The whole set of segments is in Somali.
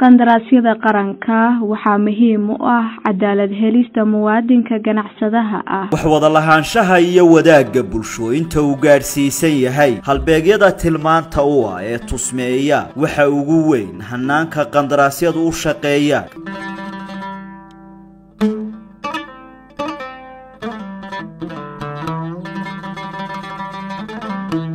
qandaraasyada qaranka waxaa muhiim u ah cadaalad helista muwaadinka ganacsadaha ah. Wax wada lahaanshaha iyo wadaagga bulsho inta uu gaadhsiisan yahay. Halbeegyada tilmaanta u ah ee tusmeeya waxa ugu weyn hanaanka qandaraasyadu u shaqeeyaan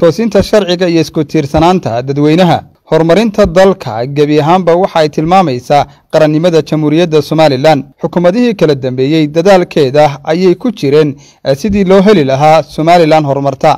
toosinta sharciga iyo isku tiirsanaanta dadweynaha horumarinta dalka gebi ahaanba waxa ay tilmaamaysaa qarannimada jamhuuriyadda somalilan. Xukuumadihii kala dambeeyey dadaalkeeda ayay ku jireen sidii loo heli lahaa somalilan horumarta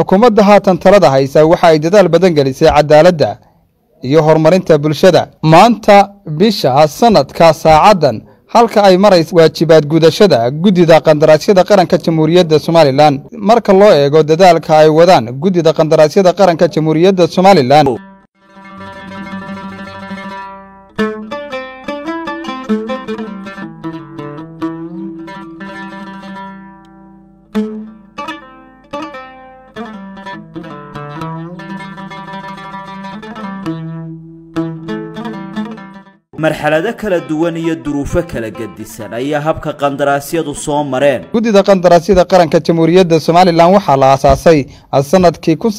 xukuumadda haatan talada haysa waxa ay dadaal badan gelisay cadaaladda iyo horumarinta bulshada. Maanta bisha sanadka saacaddan halka ay maraysa waajibaad gudashada guddida qandaraasyada qaranka jamhuuriyadda somalilan. Marka loo eego dadaalka ay wadaan guddida qandaraasyada qaranka jamhuuriyadda somalilan marxalado kala duwan iyo duruufo kala gedisan ayaa habka qandaraasyadu soo mareen. Guddida qandaraasyada qaranka jamhuuriyadda somalilan waxaa la aasaasay sannadkii kun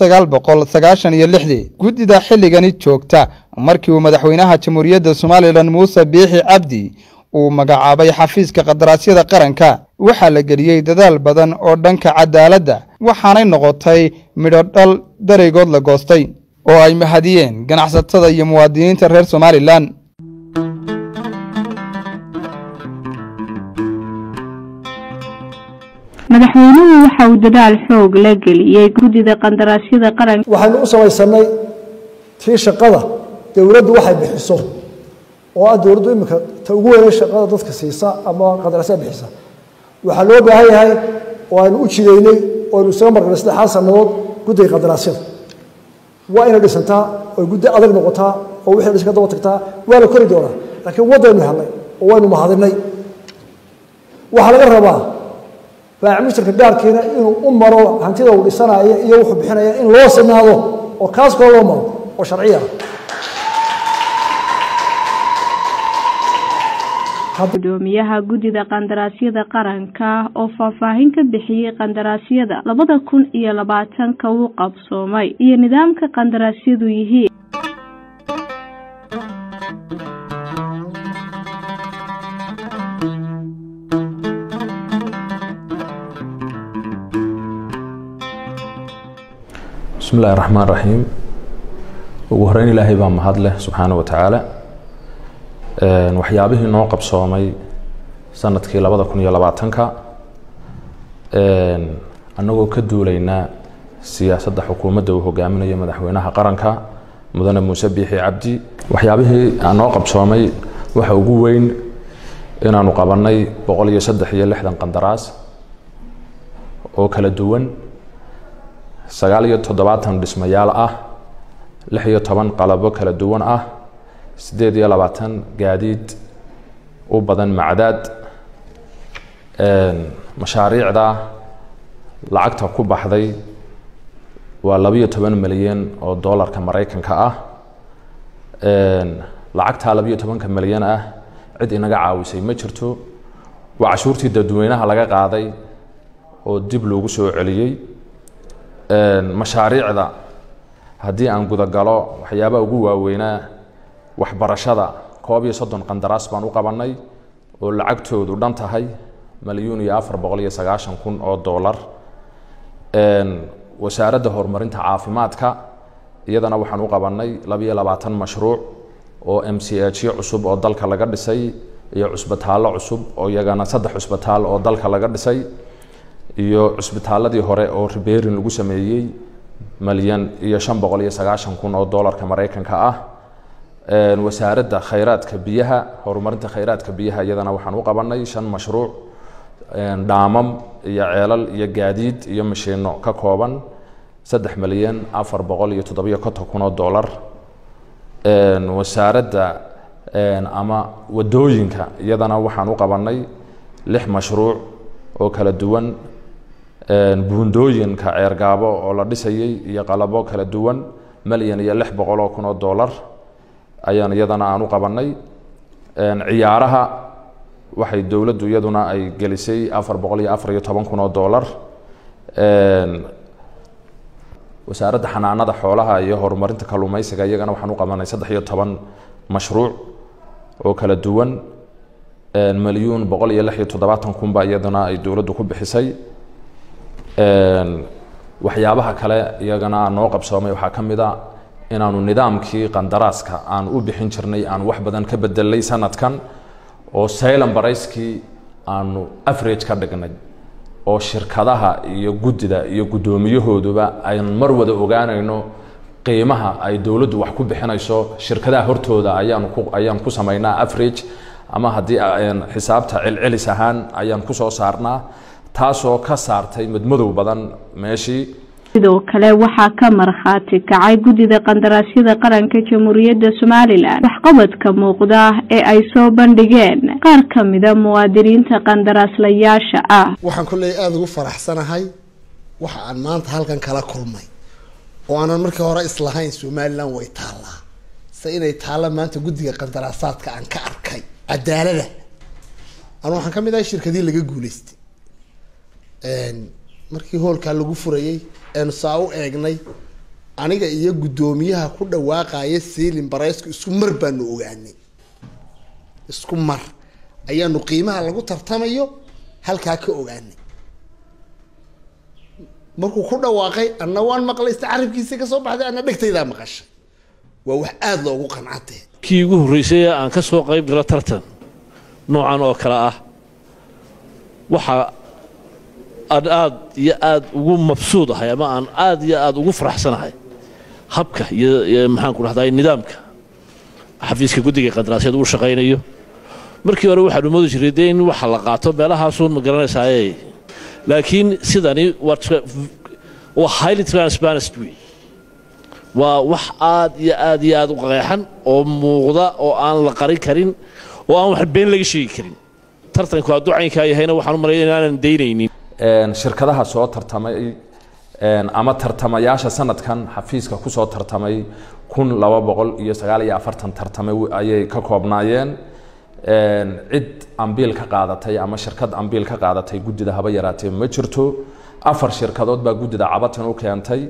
guddida xilligani joogta markii uu madaxweynaha jamhuuriyadda somalilan muuse biixi cabdi uu magacaabay xafiiska qandaraasyada qaranka. Waxaa la geliyey dadaal badan oo dhanka cadaaladda waxaanay noqotay midho dhal daraygood la goostay oo ay mahadiyeen ganacsatada iyo muwaadiniinta reer somalilan madaxweynuhu waxa uu dadaal xoog la geliyey guddida qandaraasyada qaranka. Waxaynu u samaysanay tii shaqada dowladdu waxay bixiso oo ah dowladdu iminka ta ugu weynay shaqada dadka siisa ama qandaraasyada bixisa. Waxaa loo baahan yahay oo aynu u jidaynay oo isaga marnay saddexaad sannadood guddiga qandaraasyada. Waa inay dhisantaa oo guddi adag noqotaa oo wixii dhiska daba tagtaa waa la kori doonaa. Laakiin waddaynu helnay oo waynu mahadinay waxaa laga rabaa baacmushtarka gaarkiina inuu u maro hantida uu dhisanaya iyo wuxuu bixinaya in loo sinaado oo kaas koo loo maro oo sharciya. Gudoomiyaha guddida qandaraasyada qaranka oo faahfaahin ka bixiyey qandaraasyada labada kun iyo labaatanka uu qabsoomay iyo nidaamka qandaraasyadu yihiin bismi illahi raxmaan raxiim ugu horeyn ilaahay baa mahad leh subxaana wa tacaala waxyaabihii noo qabsoomay sannadkii labada kun iyo labaatanka annagoo ka duulaynaa siyaasadda xukuumadda uu hogaaminayo madaxweynaha qaranka mudane muuse biixi cabdi. Waxyaabihii noo qabsoomay waxa ugu weyn inaanu qabannay boqol iyo saddex iyo lixdan qandaraas oo kala duwan sagaal iyo toddobaatan dhismayaal ah lix iyo toban qalabo kala duwan ah siddeed iyo labaatan gaadiid u badan macdaad mashaariicda lacagta ku baxday waa labiyo toban milyan oo dollarka maraykanka ah. Lacagtaa labiyo tobanka milyan ah cid inaga caawisay ma jirto. Waa cashuurtii dadweynaha laga qaaday oo dib loogu soo celiyey mashaariicda haddii aan gudagalo waxyaabaha ugu waaweynaa waxbarashada. Koob iyo soddon qandaraas baan u qabannay oo lacagtoodu dhan tahay malyuun iyo afar boqol iyo sagaashan kun oo dollar. Wasaaradda horumarinta caafimaadka iyadana waxaan u qabannay labiyo labaatan mashruuc oo m c hyo cusub oo dalka laga dhisay iyo cusbitaallo cusub oo iyagana saddex cusbitaal oo dalka laga dhisay iyo cusbitaaladii hore oo riberin lagu sameeyey malyan iyo shan boqol iyo sagaashan kun oo dollarka maraykanka ah wasaaradda khayraadka biyaha horumarinta khayraadka biyaha iyadana waxaan u qabanay shan mashruuc dhaamam iyo ceelal iyo gaadiid iyo mashiino ka kooban saddex milyan afar boqol iyo toddobiyo konton kun oo dollar. Wasaaradda ama waddooyinka iyadana waxaan u qabanay lix mashruuc oo kala duwan buundooyinka ceergaabo oo la dhisayey iyo qalabo kala duwan malyan iyo lix boqol oo kun oo dollar ayaan iyadana aan u qabanay ciyaaraha waxay dowladdu iyaduna ay gelisay afar boqol iyo afar iyo toban kun oo dollar. Wasaaradda xanaanada xoolaha iyo horumarinta kalluumeysiga iyagana waxaan u qabanay saddex iyo toban mashruuc oo kala duwan. Malyuun boqol iyo lix iyo toddobaatan kunba iyaduna ay dowladdu ku bixisay waxyaabaha kale iyagana noo qabsoomay waxaa ka mid a inaanu nidaamkii qandaraaska aan u bixin jirnay aan wax badan ka bedelay sanadkan oo saylan barayskii aanu average ka dhignay oo shirkadaha iyo guddida iyo guddoomiyahooduba ayaan mar wada ogaanayno qiimaha ay dowladdu wax ku bixinayso. Shirkadaha hortooda ayaan ku ayaan ku samaynaa average ama haddii xisaabta celcelis ahaan ayaan ku soo saarnaa taasoo ka saartay madmadow badan meeshii. Sidoo kale waxaa ka markhaati kacay guddida qandaraasyada qaranka jamhuuriyadda somalilan waxqabadka muuqda ee ay soo bandhigeen. Qaar ka mida muwaadiniinta qandaraaslayaasha ah. Waxaan kolley aada ugu faraxsanahay. Waxa aan maanta halkan kala kulmay. Oo aanan markii hore islahayn somalilan way taallaa. Se inay taalla maanta guddiga qandaraasaadka aan ka arkay. Cadaalada. Anu waxaan ka mid ahay shirkadii laga guuleystay markii hoolkaa lagu furayey eenu saa u eegnay aniga iyo guddoomiyaha ku dhawaaqaya seelin baraysku isku mar baanu ogaanay. Isku mar. Ayaanu qiimaha lagu tartamayo halkaa ka ogaanay. Markuu ku dhawaaqay anna waan maqlay ista carabkiisa ka soo baxday anna dhegtaydaa maqashay. Waa wax aada loogu qancatee kii ugu horreysay aan ka soo qayb galo tartan noocan oo kale ah waxaa aan aada iyo aada ugu mabsuud ahay ama aan aada iyo aada ugu faraxsanahay habka iyo maxaan ku dhahdaa nidaamka. Xafiiska guddiga qandaraasyada uu shaqaynayo. Markii hore waxaanu moodi jiray dee in waxa la qaato meelahaasuun ma garanaysaaye laakiin sidani waa highly transparent wey waa wax aad iyo aad iyo aad u qeexan oo muuqda oo aan la qarin karin oo aan wax been laga sheegi karin. Tartanku hadduu caynkaa yahayna waxaan u malaya inaanan daynaynin shirkadaha soo tartamay ama tartamayaasha sanadkan xafiiska ku soo tartamay kun laba boqol iyo sagaal iyo afartan tartamay ayay ka koobnaayeen. Cid ambiil ka qaadatay ama shirkad ambiil ka qaadatay guddida haba yaraatee ma jirto. Afar shirkadood baa guddida cabatin u keentay.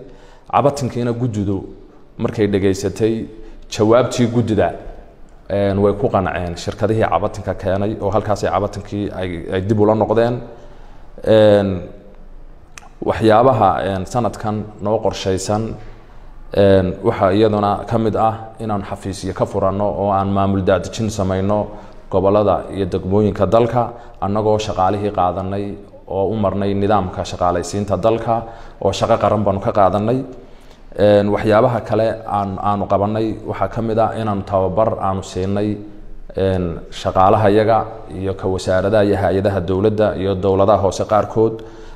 Cabatinkiina guddidu markay dhegaysatay jawaabtii guddida way ku qanceen. Shirkadihii cabatinka keenay oo halkaasay cabatinkii ay dib ula noqdeen waxyaabaha sanadkan noo qorshaysan waxaa iyaduna ka mid ah inaan xafiisyo ka furanno oo aan maamul daadejin samayno gobollada iyo degmooyinka dalka annagoo shaqaalihii qaadanay oo u marnay nidaamka shaqaalaysiinta dalka oo shaqo qaran baanu ka qaadanay waxyaabaha kale aan aanu qabanay waxaa ka mid ah inaanu tababar aanu siinay shaqaalaha yaga iyo ka wasaaradaha iyo hay'adaha dowladda iyo dowladaha hoose qaarkood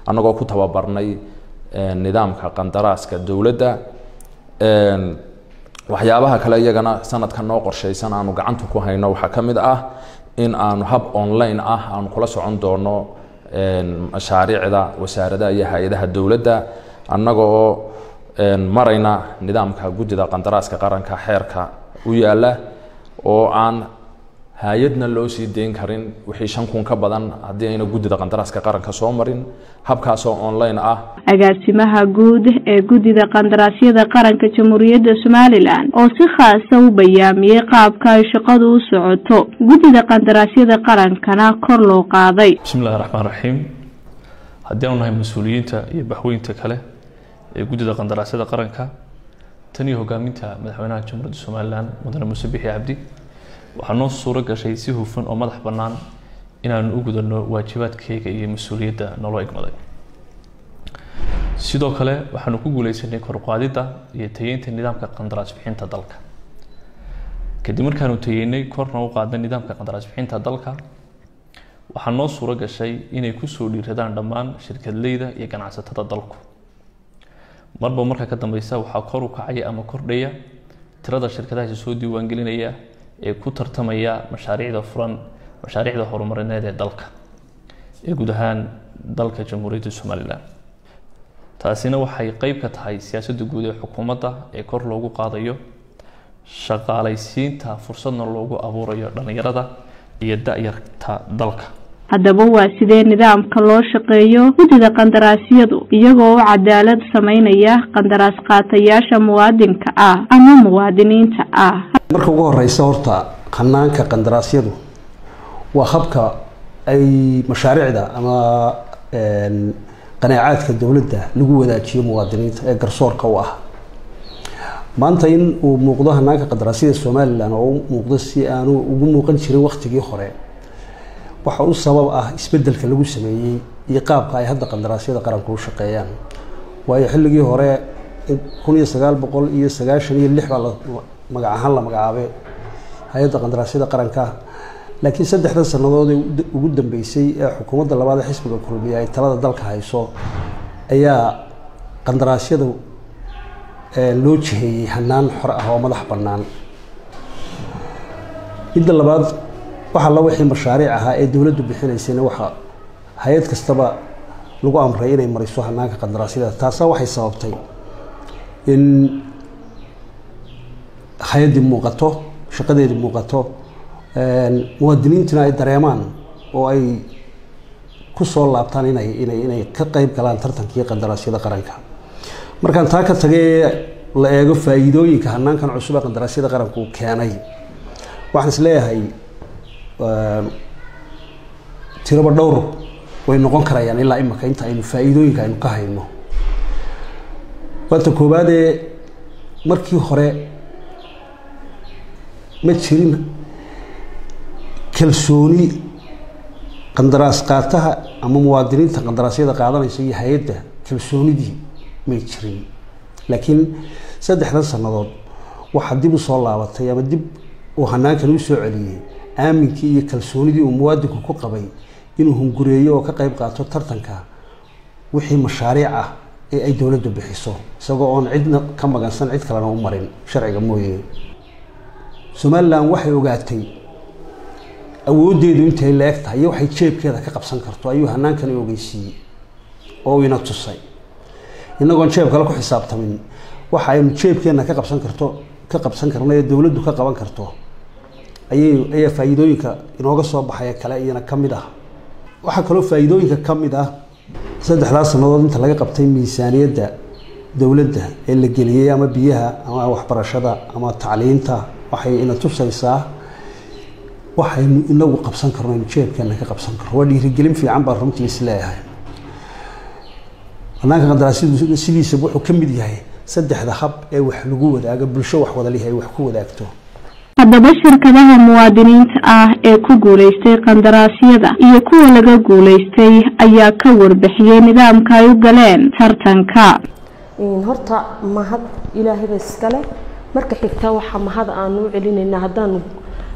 annagoo ku tababarnay nidaamka qandaraaska dowladda. Waxyaabaha kale iyagana sanadka noo qorshaysan aanu gacanta ku hayno waxaa ka mid ah in aanu hab online ah aanu kula socon doono mashaariicda wasaaradaha iyo hay'adaha dowladda. Annagoo marayna nidaamka guddida qandaraaska qaranka xeerka u yaalla oo aan hay'adna loo sii deyn karin wixii shan kun ka badan haddii ayna guddida qandaraaska qaranka soo marin habkaasoo online ah. Agaasimaha guud ee guddida qandaraasyada qaranka jamhuuriyadda somalilan oo si khaasa u bayaamiyey qaabka ay shaqadu u socoto guddida qandaraasyada qarankana kor loo qaaday. Bismillahi raxmaan raxiim haddii aanu nahay mas'uuliyiinta iyo baxweynta kale ee guddida qandaraasyada qaranka tan iyo hogaaminta madaxweynaha jamhuuriyadda somalilan mudane muuse bixi cabdi waxaa noo suuro gashay si hufan oo madax bannaan inaanu u gudano waajibaadkayga iyo mas'uuliyadda naloo igmaday sidoo kale waxaanu ku guuleysanay korqaadidda iyo tayeynta nidaamka qandaraas bixinta dalka. Kadib markaanu tayeynay korna u qaadnay nidaamka qandaraas bixinta dalka waxaa noo suuro gashay inay ku soo dhiiradaan dhammaan shirkadleyda iyo ganacsatada dalku. Marba marka ka dambeysa waxaa kor u kacaya ama kordhaya tirada shirkadahaasi soo diiwaangelinaya ee ku tartamaya mashaariicda furan mashaariicda horumarineed ee dalka ee guud ahaan dalka jamhuuriyadda somalilan taasina waxay qeyb ka tahay siyaasadda guud ee xukuumadda ee kor loogu qaadayo shaqaalaysiinta fursadna loogu abuurayo dhallinyarada iyo da-yarta dalka haddaba waa sidee nidaamka loo shaqeeyo? Guddida qandaraasyadu iyagoo u cadaalad sameynaya qandaraas qaatayaasha muwaadinka ah ama muwaadiniinta ah. Marka ugu horeysa horta hanaanka qandaraasyadu waa habka ay mashaariicda ama qanaacaadka dowladda lagu wadaajiyo muwaadiniinta ee garsoorka u ah. Maanta in uu muuqdo hanaanka qandaraasyada somalilan oo u muuqdo si aanu ugu muuqan jirin waktigii hore waxa u sabab ah isbeddelka lagu sameeyey iyo qaabka ay hadda qandaraasyada qaranku u shaqeeyaan. Waayo xilligii hore kun iyo sagaal boqol iyo sagaashan iyo lix baa magac ahaan la magacaabay hay'adda qandaraasyada qaranka. Laakiin saddexdan sannadood ugu dambeysay ee xukuumadda labaad ee xisbiga kulmiya ay talada dalka hayso ayaa qandaraasyada loo jiheeyey hanaan xor ah oo madax bannaan. Midda labaad waxa la wixii mashaariic ahaa ee dowladdu bixinaysayna waxa hay'ad kastaba lagu amray inay mariso hanaanka qandaraasyada. Taasaa waxay sababtay in hay'addii muuqato shaqadeedii muuqato muwaadiniintuna ay dareemaan oo ay ku soo laabtaan inay inay inay ka qeyb galaan tartankii qandaraasyada qaranka. Markaan taa ka tagay la eego faa'iidooyinka hanaankan cusub ee qandaraasyada qaranku keenay waxaan is leeyahay tiraba dhowr way noqon karayaan ilaa imaka inta aynu faa'iidooyinka aynu ka hayno. Waata koowaadee markii hore ma jirin kalsooni qandaraas qaataha ama muwaadiniinta qandaraasyada qaadanaysa iyo hay'adda kalsoonidii may jirin. Laakiin saddexdan sannadood waxaa dib u soo laabatay ama dib uu hanaankan u soo celiyey aaminkii iyo kalsoonidii uu muwaadinku ku qabay inuu hungureeyo oo ka qeyb qaato tartanka wixii mashaariic ah ee ay dowladdu bixiso isagoo oon cidna ka magansan cid kalena u marin sharciga mooye. Somalilan waxay ogaatay awooddeedu intay la-eg tahay iyo waxay jeebkeeda ka qabsan karto ayuu hanaankani ogeysiiyey oo ina tusay. Inagoon jeeb kale ku xisaabtamin waxa aynu jeebkeenna ka qabsan karto ka qabsan karno ee dowladdu ka qaban karto ayay ayaa faa'iidooyinka inooga soo baxaya kale iyana ka mid ah. Waxaa kaloo faa'iidooyinka ka mid ah saddexdaas sannadood inta laga qabtay miisaaniyadda dowladda ee la geliyey ama biyaha ama waxbarashada ama tacliinta waxay ina tusaysaa waxaynu inagu qabsan karno aynu jeebkeena ka qabsan karno. Waa dhiirigelin fiican baa runtii is leeyahay hanaanka qandaraasyadu sidiisa wuxuu ka mid yahay saddexda hab ee wax lagu wadaago bulsho wax wada ay wax ku wadaagto haddaba shirkadaha muwaadiniinta ah ee ku guulaystay qandaraasyada iyo kuwa laga guulaystay ayaa ka warbixiyey nidaamka ay u galeen tartanka. Horta mahad ilaahayba iskale marka xigta waxaa mahad aanu u celinaynaa haddaanu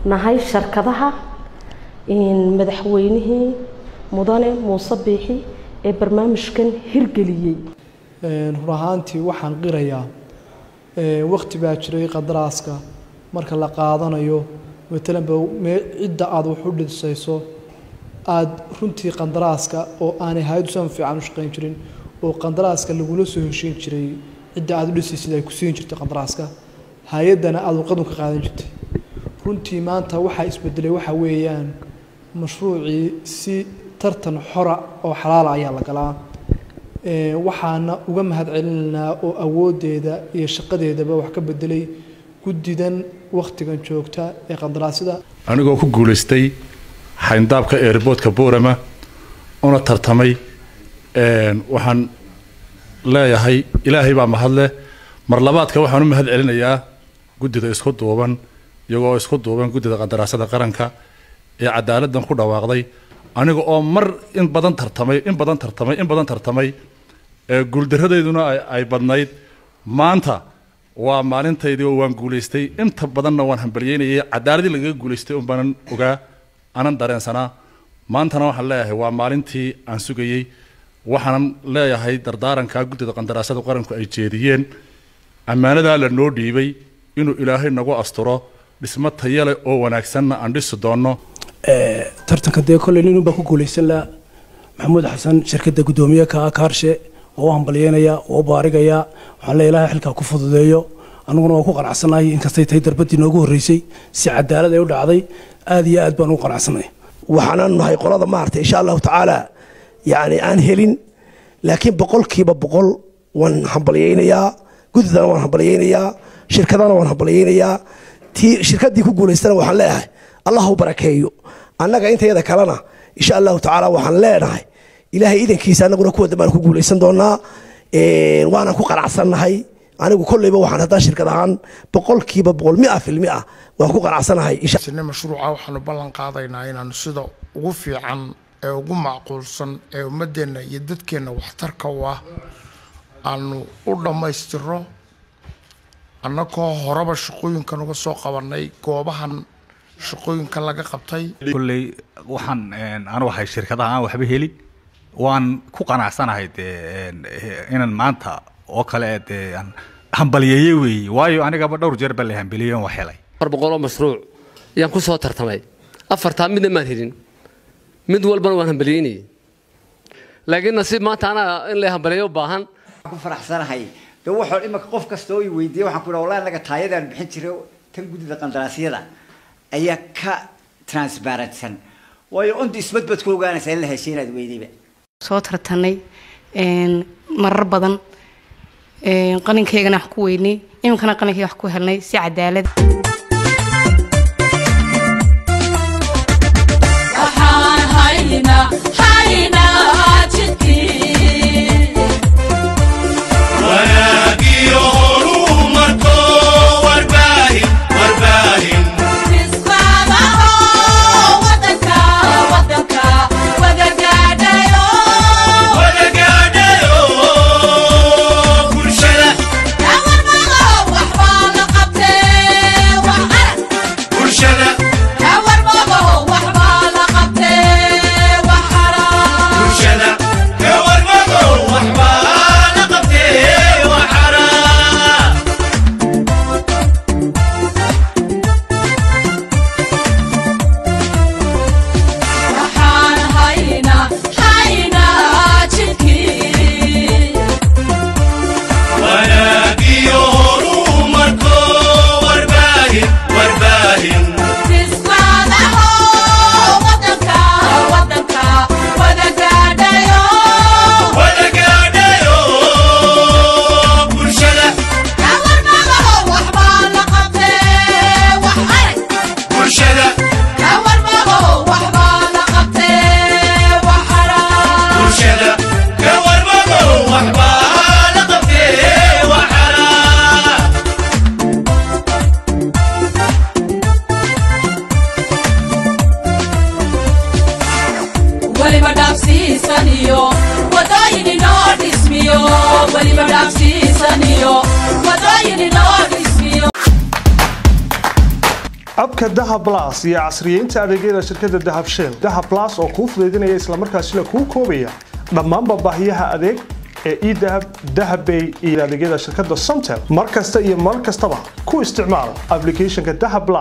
nahay shirkadaha madaxweynihii mudane muuse biixi ee barnaamijkan hirgeliyey. Run ahaantii waxaan qirayaa wakti baa jiray qadaraaska marka la qaadanayo matalanba cidda aada wax u dhisayso aada runtii qandaraaska oo aanay hay'addu san fiican u shaqayn jirin oo qandaraaska lagula soo heshiin jiray cidda aada u dhisaysid ay ku siin jirtay qandaraaska hay'addana aada warqadun ka qaadan jirtay. Runtii maanta waxaa isbedelay waxa weeyaan mashruucii si tartan xora oo xalaala ayaa la galaa. Waxaana uga mahad celinaynaa oo awooddeeda iyo shaqadeedaba wax ka bedelay guddidan wakhtigan joogta ee qandaraasyada. Anigoo ku guulaystay xayndaabka eerboodka boorama una tartamay waxaan leeyahay ilaahay baa mahadleh mar labaadka waxaan u mahad celinayaa guddida isku duuban iyagoo isku duuban guddida qandaraasyada qaranka ee cadaaladdan ku dhawaaqday. Aniga oo mar in badan tartamay in badan tartamay in badan tartamay guuldarradeyduna ay badnayd maanta waa maalintaydii oo waan guulaystay inta badanna waan hambalyeynayay cadaaladii lagaga guulaystay un baanan ogaa anan dareensanaa. Maantana waxaan leeyahay waa maalintii aan sugayey waxaanan leeyahay dardaarankaa guddida qandaraasyada qaranku ay jeediyeen. Ammaanadaa la noo dhiibay inuu ilaahay nagu asturo. Dhismo tayale oo wanaagsanna aan dhisi doonno. Tartanka dee kolley nin baa ku guulaysan laha maxamuud xasan shirkadda guddoomiye ka kaarshe oo u hambalyeynaya oo u baarigaya waxaan le ilaahay xilkaa ku fududeeyo. Annaguna waa ku qanacsanahay inkastay tahay darbadii noogu horreysay si cadaalad ay u dhacday aad iyo aad baan ugu qanacsanay waxaanan nahay qolada maaragtay insha allahu tacaala yacni aan helin laakiin boqolkiiba boqol waan hambalyeynayaa guddidana waan hambalyeynayaa shirkadana waan hambalyeynayaa tii shirkaddii ku guulaystana waxaan leeyahay allah u barakeeyo. Annaga intayada kalena insha allahu tacaala waxaan leenahay ilaahay idankiisa annaguna kuwa dambaan ku guulaysan doonaa waana ku qanacsannahay. Anigu kolleyba waxaan haddaan shirkad ahaan boqolkiiba boqol mia fil mia waan ku qanacsanahay mashruuca waxaanu ballan qaadaynaa inaanu sida ugu fiican ee ugu macquulsan ee ummadeenna iyo dadkeenna waxtarka u ah aanu u dhammaystiro. Annagoo horeba shaqooyinkan uga soo qabanay goobahan shaqooyinkan laga qabtay. Kolley waxaan anu ahay shirkadaha aan waxba helin waan ku qanacsanahay dee inan maanta oo kale dee aan hambalyeeye weeye waayo anigaba dhowr jeer baa la hambeliyey wax helay afar boqol oo mashruuc ayaan ku soo tartamay afartaa midna maan helin mid walbana waan hambalyeynayay laakiin nasiib maanta anaa in la hambaliyeyo u baahan ku faraxsanahay de wuxuu imika qof kasta oo i weydiiyey waxaan ku dhaha wallahi anaga taayadaan bixin jiray tan guddida qandaraasyada ayaa ka transparentsan waayo onta isbad baad ku ogaanaysaa in la heshay inaad weydayba soo tartanay marar badan qalinkaygana wax ku weynay iminkana qalinkayga wax ku helnay si cadaalad abka dahab blas iyo casriyeynta adeegyada shirkadda dahab shell dahab blas oo kuu fudaydinaya islamarkaasina kuu koobaya dhammaanba baahiyaha adeeg ee edahab dahabbay iyo adeegyada shirkadda somtel mar kasta iyo mar kastaba ku isticmaal applicationka dahab blas